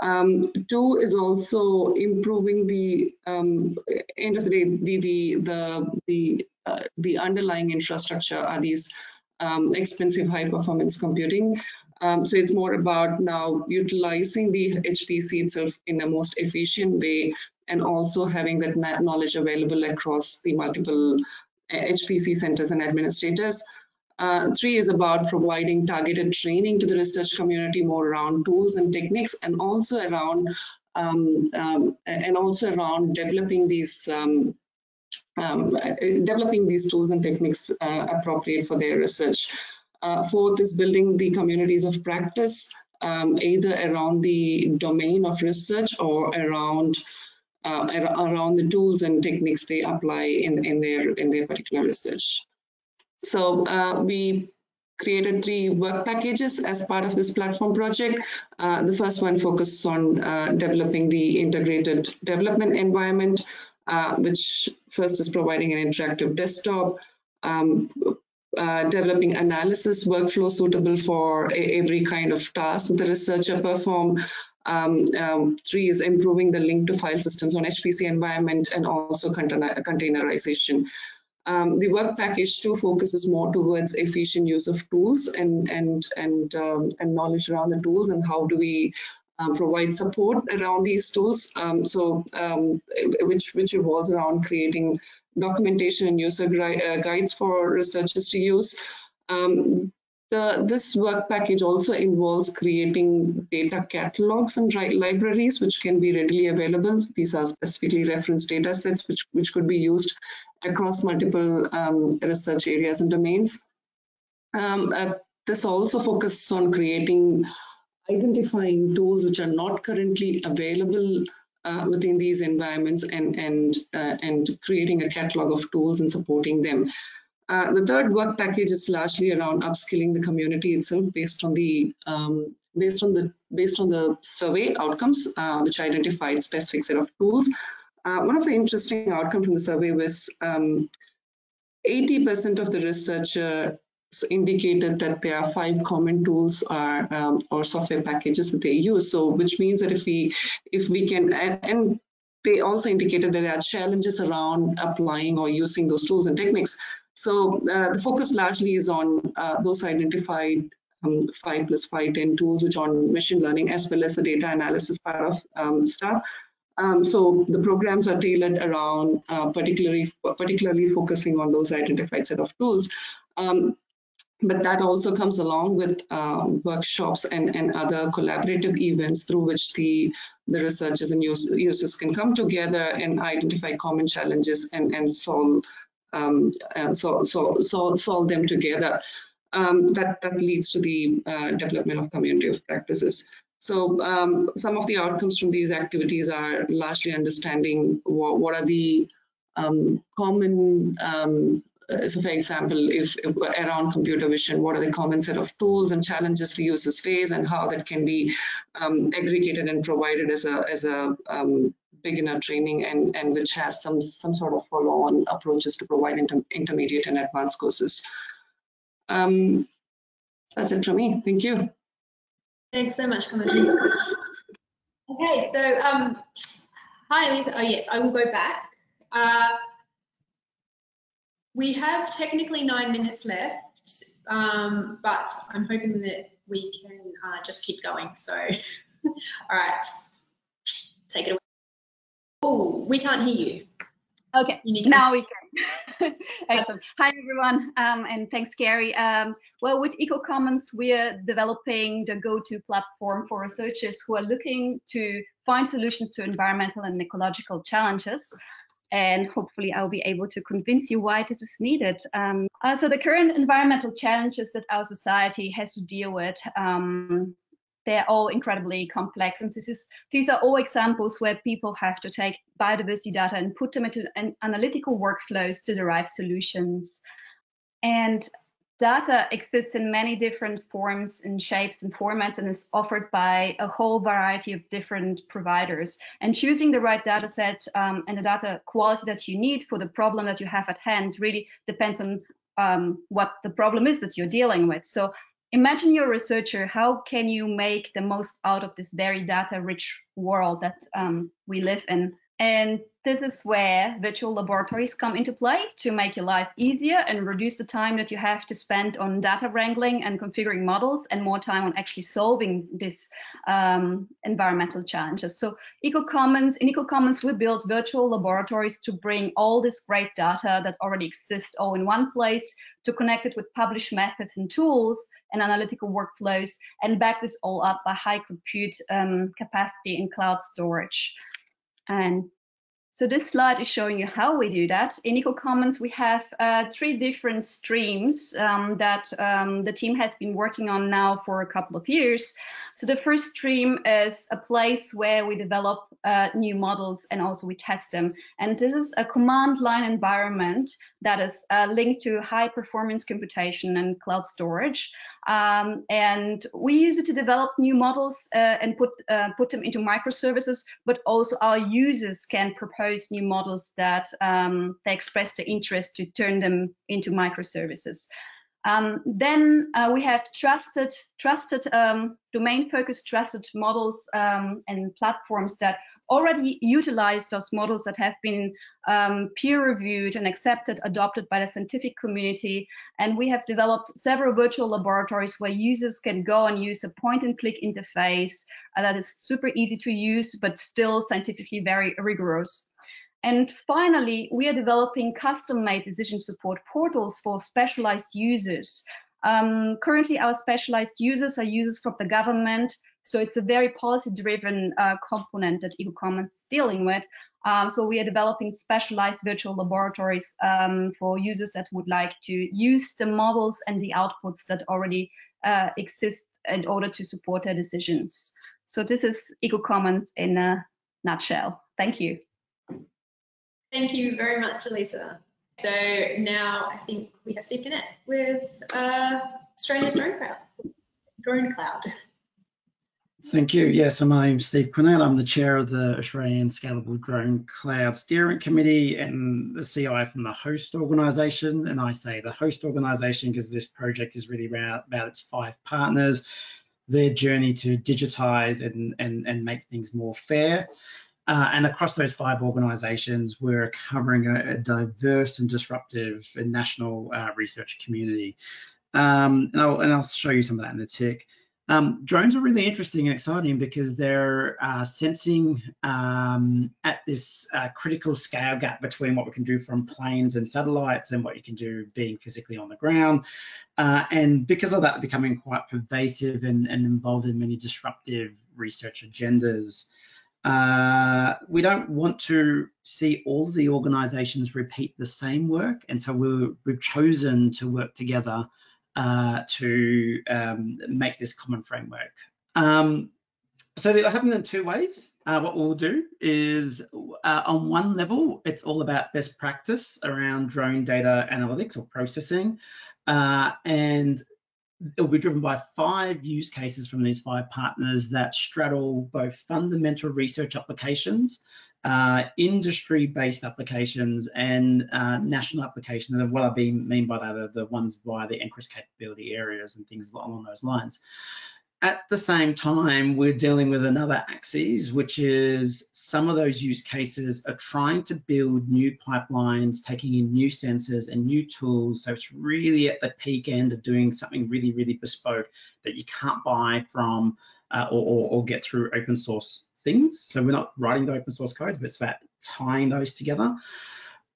S9: Um, two is also improving the um, end of the day the the the the, uh, the underlying infrastructure are these um, expensive high performance computing um, so it's more about now utilizing the HPC itself in the most efficient way and also having that knowledge available across the multiple HPC uh, centers and administrators. Uh, three is about providing targeted training to the research community more around tools and techniques and also around um, um, and also around developing these um, um developing these tools and techniques uh, appropriate for their research. Uh, fourth is building the communities of practice, um, either around the domain of research or around uh, around the tools and techniques they apply in, in their in their particular research. So uh, we created three work packages as part of this platform project. Uh, the first one focuses on uh, developing the integrated development environment, uh, which first is providing an interactive desktop, um, uh, developing analysis workflow suitable for every kind of task the researcher perform. Um, um, three is improving the link to file systems on HPC environment and also container, containerization. Um, the work package two focuses more towards efficient use of tools and and and um, and knowledge around the tools and how do we um, provide support around these tools. Um, so um, which which revolves around creating documentation and user uh, guides for researchers to use. Um, the, this work package also involves creating data catalogs and libraries which can be readily available. These are specifically reference data sets which, which could be used across multiple um, research areas and domains. Um, uh, this also focuses on creating, identifying tools which are not currently available uh, within these environments and and uh, and creating a catalog of tools and supporting them. Uh, the third work package is largely around upskilling the community itself based on the um, based on the based on the survey outcomes, uh, which identified specific set of tools. Uh, one of the interesting outcomes from the survey was 80% um, of the researchers indicated that there are five common tools or, um, or software packages that they use. So which means that if we if we can and, and they also indicated that there are challenges around applying or using those tools and techniques. So uh, the focus largely is on uh, those identified um, 5 plus 5, 10 tools, which are on machine learning as well as the data analysis part of um, stuff. Um, so the programs are tailored around uh, particularly particularly focusing on those identified set of tools. Um, but that also comes along with uh, workshops and, and other collaborative events through which the, the researchers and users can come together and identify common challenges and, and solve, um, uh, so, so, so, solve them together. Um, that, that leads to the uh, development of community of practices. So um, some of the outcomes from these activities are largely understanding what, what are the um, common um, uh, so for example, if, if, around computer vision, what are the common set of tools and challenges the users face and how that can be um, aggregated and provided as a, as a um, beginner training and, and which has some, some sort of follow-on approaches to provide inter intermediate and advanced courses. Um, that's it from me. Thank you.
S1: Thanks so much, Komathy. Okay, so um, hi, Lisa. Oh, yes, I will go back. Uh, we have technically nine minutes left, um, but I'm hoping that we can uh, just keep going. So, all right, take it away. Oh, we can't hear you.
S10: Okay, now we can. awesome. Hi, everyone, um, and thanks, Gary. Um, well, with EcoCommons, we're developing the go-to platform for researchers who are looking to find solutions to environmental and ecological challenges and hopefully I'll be able to convince you why this is needed. Um, uh, so the current environmental challenges that our society has to deal with, um, they're all incredibly complex. And this is, these are all examples where people have to take biodiversity data and put them into an analytical workflows to derive solutions. And data exists in many different forms and shapes and formats and is offered by a whole variety of different providers. And choosing the right data set um, and the data quality that you need for the problem that you have at hand really depends on um, what the problem is that you're dealing with. So imagine you're a researcher, how can you make the most out of this very data rich world that um, we live in? And this is where virtual laboratories come into play to make your life easier and reduce the time that you have to spend on data wrangling and configuring models and more time on actually solving these um, environmental challenges. So EcoCommons, in EcoCommons, we built virtual laboratories to bring all this great data that already exists all in one place to connect it with published methods and tools and analytical workflows and back this all up by high compute um, capacity and cloud storage. And so this slide is showing you how we do that. In Eco Commons, we have uh, three different streams um, that um, the team has been working on now for a couple of years. So the first stream is a place where we develop uh, new models and also we test them. And this is a command line environment that is uh, linked to high performance computation and cloud storage. Um, and we use it to develop new models uh, and put, uh, put them into microservices, but also our users can propose new models that um, they express the interest to turn them into microservices. Um, then uh, we have trusted, trusted um, domain-focused trusted models um, and platforms that already utilize those models that have been um, peer-reviewed and accepted, adopted by the scientific community. And we have developed several virtual laboratories where users can go and use a point-and-click interface uh, that is super easy to use, but still scientifically very rigorous. And finally, we are developing custom-made decision support portals for specialized users. Um, currently, our specialized users are users from the government, so it's a very policy-driven uh, component that EcoCommons is dealing with. Um, so we are developing specialized virtual laboratories um, for users that would like to use the models and the outputs that already uh, exist in order to support their decisions. So this is EcoCommons in a nutshell. Thank you.
S1: Thank you very much, Elisa. So now I think we have Steve Quenette with uh, Australia's Drone Cloud. Drone Cloud.
S11: Thank you. Yes, my name's Steve Quenette. I'm the chair of the Australian Scalable Drone Cloud Steering Committee and the CI from the host organisation. And I say the host organisation because this project is really about, about its five partners, their journey to digitise and, and, and make things more fair. Uh, and across those five organisations, we're covering a, a, diverse and disruptive national uh, research community. Um, and, I'll, and, I'll, show you some of that in the tick. Um, drones are really interesting and exciting because they're uh, sensing um, at this uh, critical scale gap between what we can do from planes and satellites and what you can do being physically on the ground. Uh, and because of that, becoming quite pervasive and, and involved in many disruptive research agendas. Uh, we don't want to see all of the organizations repeat the same work. And so we have chosen to work together uh, to um, make this common framework. Um, so it happening in two ways. Uh, what we'll do is uh, on one level, it's all about best practice around drone data analytics or processing. Uh, and it will be driven by five use cases from these five partners that straddle both fundamental research applications uh, industry-based applications and uh, national applications. And what I mean by that are the ones via the NCRIS capability areas and things along those lines. At the same time, we're dealing with another axis, which is some of those use cases are trying to build new pipelines, taking in new sensors and new tools. So it's really at the peak end of doing something really, really bespoke that you can't buy from uh, or, or, get through open source things. So we're not writing the open source codes, but it's about tying those together.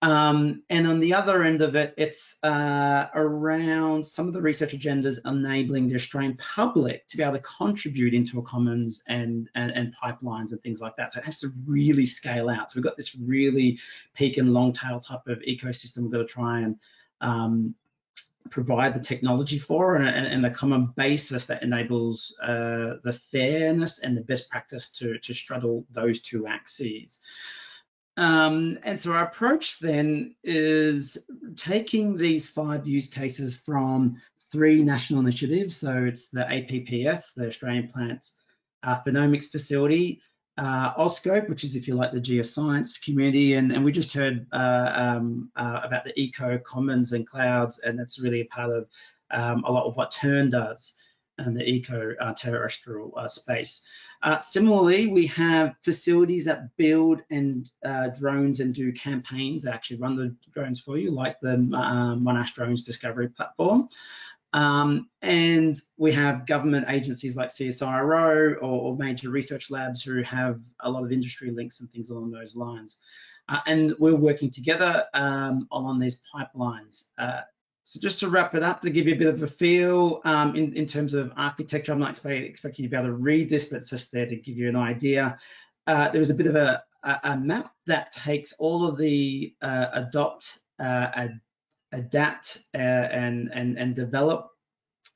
S11: Um, and on the other end of it, it's uh, around some of the research agendas enabling the Australian public to be able to contribute into a commons and, and, and pipelines and things like that. So it has to really scale out. So we've got this really peak and long tail type of ecosystem we've got to try and um, provide the technology for and, and, the common basis that enables uh, the fairness and the best practice to, to straddle those two axes. Um, and so our approach then is taking these five use cases from three national initiatives. So it's the APPF, the Australian Plants uh, Phenomics Facility, uh, AuScope, which is, if you like, the geoscience community. And, and we just heard uh, um, uh, about the eco commons and clouds, and that's really a part of um, a lot of what TERN does and the eco uh, terrestrial uh, space. Uh, similarly, we have facilities that build and uh, drones and do campaigns that actually run the drones for you, like the um, Monash Drones Discovery platform. Um, and we have government agencies like CSIRO or, or, major research labs who have a lot of industry links and things along those lines. Uh, and we're working together um, along these pipelines. Uh, so just to wrap it up, to give you a bit of a feel um, in, in terms of architecture, I'm not expect, expecting you to be able to read this, but it's just there to give you an idea. Uh, a bit of a, a, map that takes all of the uh, adopt, uh, ad, adapt, uh, and, and, and develop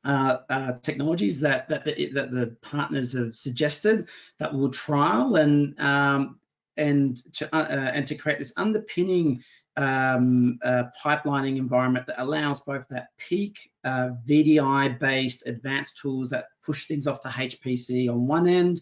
S11: uh, uh, technologies that that the, that the partners have suggested that we'll trial and um, and to and to create this underpinning um, uh, pipelining environment that allows both that peak uh, VDI based advanced tools that push things off to HPC on one end.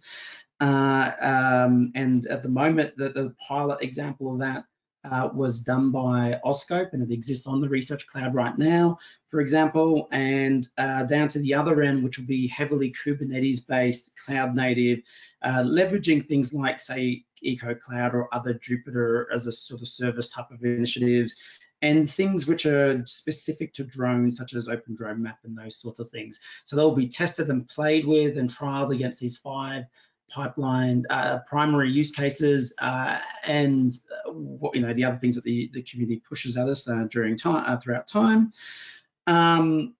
S11: Uh, um, and at the moment, the, the, pilot example of that uh, was done by AuScope and it exists on the research cloud right now, for example, and uh, down to the other end, which will be heavily Kubernetes based, cloud native, uh, leveraging things like, say, EcoCloud or other Jupyter as a sort of service type of initiatives, and things which are specific to drones, such as Open Drone Map and those sorts of things. So they'll be tested and played with and trialed against these five pipeline uh, primary use cases uh, and uh, what you know the other things that the, the community pushes at us uh, during time uh, throughout time. Um,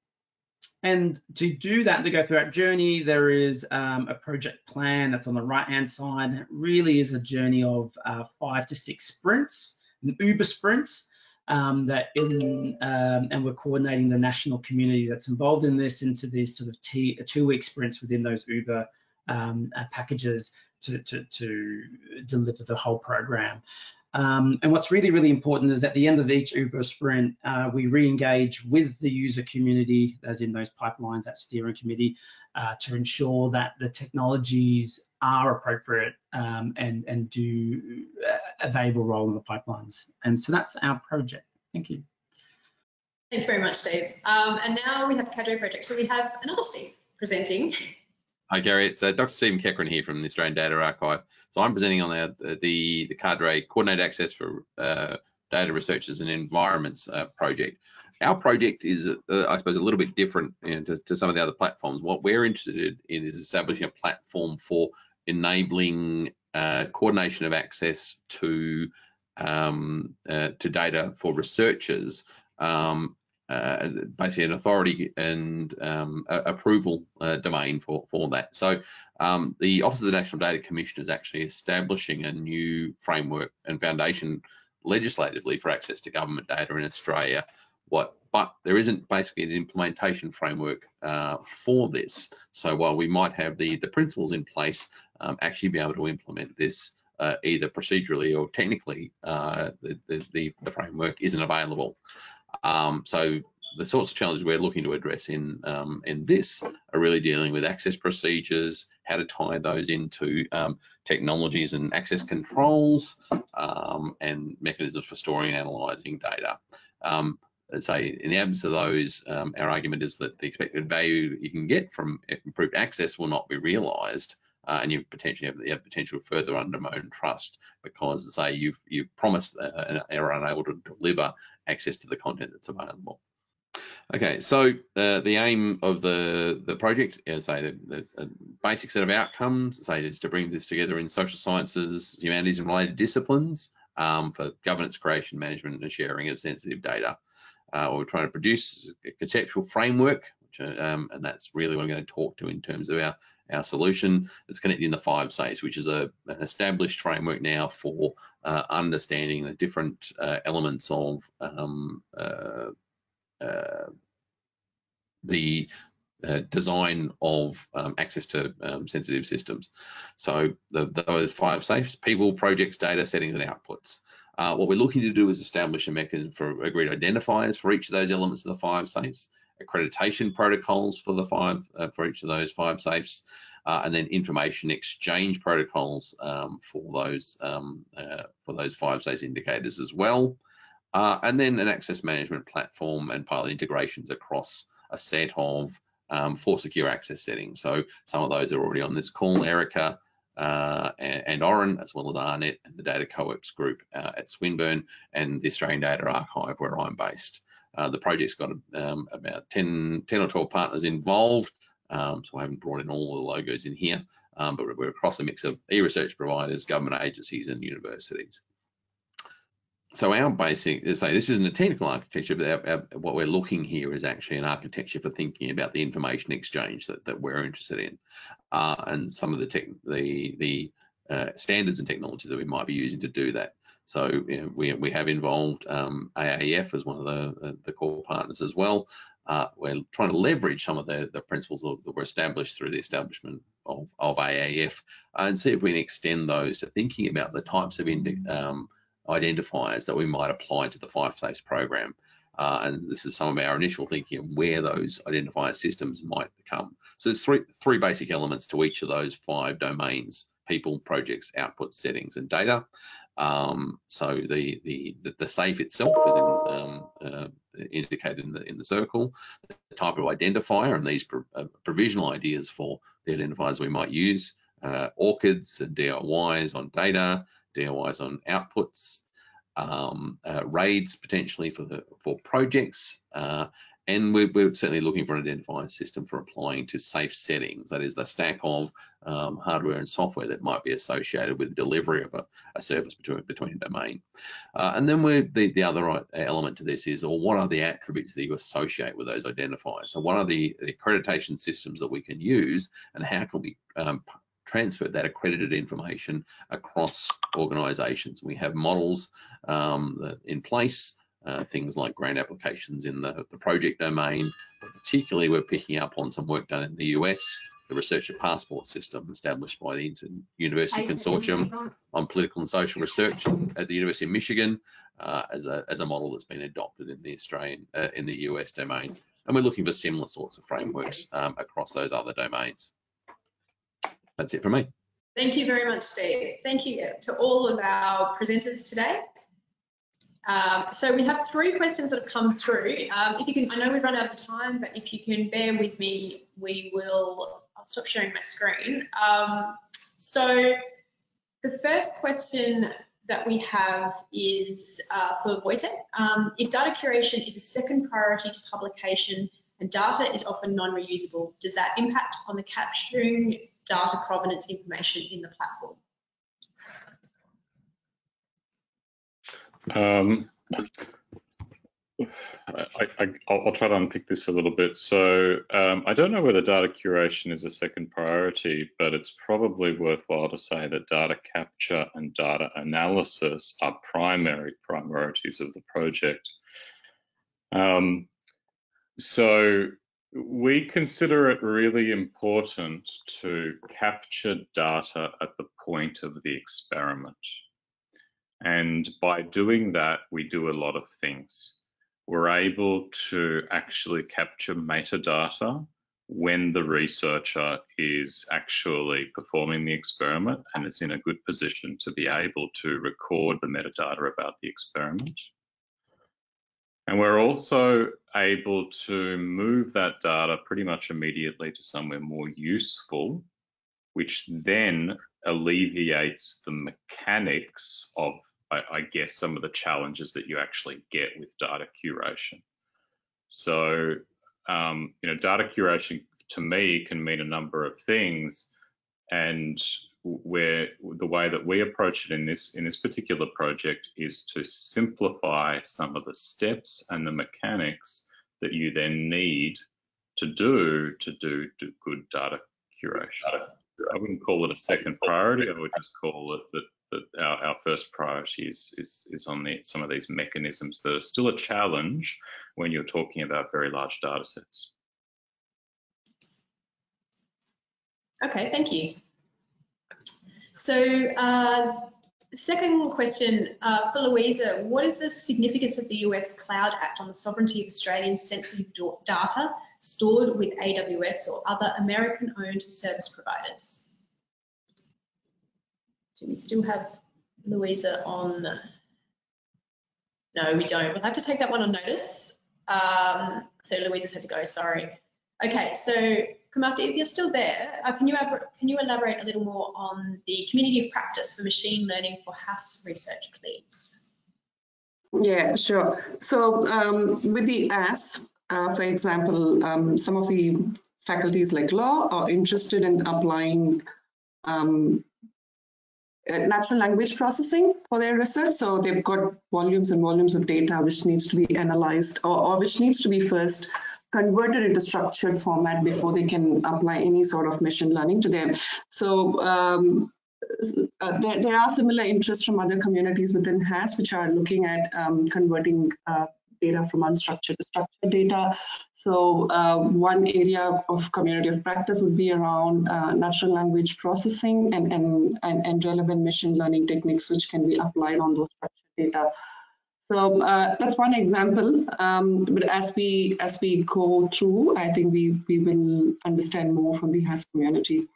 S11: and to do that, to go through that journey, there is um, a project plan that's on the right-hand side. It really is a journey of uh, five to six sprints, Uber sprints, um, that in, um, and we're coordinating the national community that's involved in this into these sort of two-week sprints within those Uber um, uh, packages to, to, to, deliver the whole program. Um, and what's really, really important is at the end of each Uber sprint, uh, we re-engage with the user community, as in those pipelines, that steering committee, uh, to ensure that the technologies are appropriate um, and, and do uh, a valuable role in the pipelines. And so that's our project. Thank you.
S1: Thanks very much, Steve. Um, and now we have the Cadre project. So we have another Steve presenting.
S12: Hi, Gary. It's uh, Dr. Steven McEachern here from the Australian Data Archive. So I'm presenting on the, the, the Cadre Coordinated Access for uh, Data Researchers and Environments uh, project. Our project is, uh, I suppose, a little bit different you know, to, to, some of the other platforms. What we're interested in is establishing a platform for enabling uh, coordination of access to um, uh, to data for researchers um, uh, basically an authority and um, approval uh, domain for, for that. So um, the Office of the National Data Commissioner is actually establishing a new framework and foundation legislatively for access to government data in Australia. What, but there isn't basically an implementation framework uh, for this. So while we might have the, the principles in place, um, actually be able to implement this uh, either procedurally or technically, uh, the, the, the, framework isn't available. Um, so the sorts of challenges we're looking to address in um, in this are really dealing with access procedures, how to tie those into um, technologies and access controls, um, and mechanisms for storing and analysing data. Um, say in the absence of those, um, our argument is that the expected value you can get from improved access will not be realised uh, and you potentially have the potential further undermine trust because say you've you've promised uh, and are unable to deliver access to the content that's available. Okay, so uh, the aim of the the project is say there's a basic set of outcomes. Say is to bring this together in social sciences, humanities, and related disciplines um, for governance, creation, management, and sharing of sensitive data. Uh, we're trying to produce a conceptual framework, which, um, and that's really what I'm going to talk to in terms of our our solution that's connected in the five safes, which is a, an established framework now for uh, understanding the different uh, elements of um, uh, uh the uh, design of um, access to um, sensitive systems. So the, those five safes, people, projects, data, settings, and outputs. Uh, what we're looking to do is establish a mechanism for agreed identifiers for each of those elements of the five safes accreditation protocols for the five uh, for each of those five safes, uh, and then information exchange protocols um, for those um, uh, for those five safe indicators as well, uh, and then an access management platform and pilot integrations across a set of um, for secure access settings. So some of those are already on this call, Erica. Uh, and, and as well as AARNet and the Data Co-ops group uh, at Swinburne and the Australian Data Archive, where I'm based. Uh, the project's got um, about 10, 10 or 12 partners involved, um, so I haven't brought in all the logos in here, um, but we're across a mix of e-research providers, government agencies, and universities. So our basic, say this isn't a technical architecture, but our, our, what we're looking here is actually an architecture for thinking about the information exchange that, that we're interested in, uh, and some of the tech, the the uh, standards and technologies that we might be using to do that. So you know, we, we have involved um, AAEF as one of the, uh, the core partners as well. Uh, we're trying to leverage some of the, the principles that were established through the establishment of, of AAEF uh, and see if we can extend those to thinking about the types of um, identifiers that we might apply to the five safes program. Uh, and this is some of our initial thinking of where those identifier systems might come. So there's three three basic elements to each of those five domains: people, projects, output, settings, and data. Um, so the, the, the safe itself is in, um, uh, indicated in the in the circle. The type of identifier and these pro, uh, provisional ideas for the identifiers we might use. Uh, and DOIs on data, DOIs on outputs, um, uh, RAIDs potentially for the for projects, uh, and we're, we're, certainly looking for an identifier system for applying to safe settings. That is the stack of um, hardware and software that might be associated with delivery of a, a service between, between a domain. Uh, and then the, the other element to this is, well, what are the attributes that you associate with those identifiers? So what are the, the accreditation systems that we can use and how can we um, transfer that accredited information across organizations? We have models um, in place uh, things like grant applications in the, the project domain, but particularly we're picking up on some work done in the US, the researcher passport system established by the Inter University Consortium on Political and Social Research at the University of Michigan uh, as, a, as a model that's been adopted in the Australian, uh, in the US domain. And we're looking for similar sorts of frameworks um, across those other domains. That's it from me.
S1: Thank you very much, Steve. Thank you to all of our presenters today. Um, so we have three questions that have come through. Um, if you can, I know we've run out of time, but if you can bear with me, we will, I'll stop sharing my screen. Um, so the first question that we have is uh, for Wojtek. Um, if data curation is a second priority to publication and data is often non-reusable, does that impact on the capturing data provenance information in the platform?
S3: Um, I, will try to unpick this a little bit. So um, I don't know whether data curation is a second priority, but it's probably worthwhile to say that data capture and data analysis are primary priorities of the project. Um, so we consider it really important to capture data at the point of the experiment. And by doing that, we do a lot of things. we're able to actually capture metadata when the researcher is actually performing the experiment and is in a good position to be able to record the metadata about the experiment. And we're also able to move that data pretty much immediately to somewhere more useful, which then alleviates the mechanics of, I, I guess, some of the challenges that you actually get with data curation. So um, you know, data curation to me can mean a number of things, and where the way that we approach it in this in this particular project is to simplify some of the steps and the mechanics that you then need to do to do, do good data curation. I wouldn't call it a second priority. I would just call it that that our, our, first priority is, is, is on the, some of these mechanisms that are still a challenge when you're talking about very large data sets.
S1: Okay, thank you. So uh, second question uh, for Louisa, what is the significance of the US Cloud Act on the sovereignty of Australian sensitive data stored with AWS or other American-owned service providers? Do we still have Louisa on? No, we don't. We'll have to take that one on notice. Um, so Louisa's had to go, sorry. Okay, so Komathy, if you're still there, uh, can you can you elaborate a little more on the community of practice for machine learning for HASS research, please?
S9: Yeah, sure. So um, with the AS, uh, for example, um, some of the faculties like law are interested in applying um, natural language processing for their research. So they've got volumes and volumes of data which needs to be analyzed or, or which needs to be first converted into structured format before they can apply any sort of machine learning to them. So um, uh, there, there, are similar interests from other communities within HASS which are looking at um, converting uh, data from unstructured to structured data. So uh, one area of community of practice would be around uh, natural language processing and, and, and, and, relevant machine learning techniques which can be applied on those structured data. So uh, that's one example. Um, but as we as we go through, I think we we will understand more from the HASS community.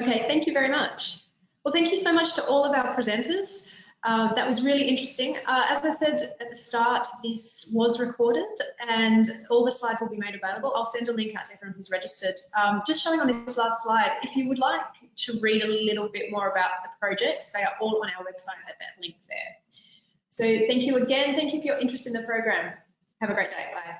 S1: Okay, thank you very much. Well, thank you so much to all of our presenters. Uh, that was really interesting. Uh, as I said at the start, this was recorded and all the slides will be made available. I'll send a link out to everyone who's registered. Um, just showing on this last slide, if you would like to read a little bit more about the projects, they are all on our website at that link there. So thank you again. Thank you for your interest in the program. Have a great day. Bye.